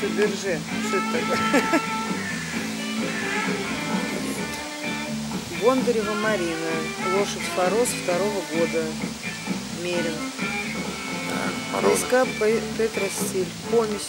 Все, держи. Что это такое? Бондарева Марина. Лошадь Форос второго года. Мерин. Так, Песка СК Пе- Петростиль. Помесь.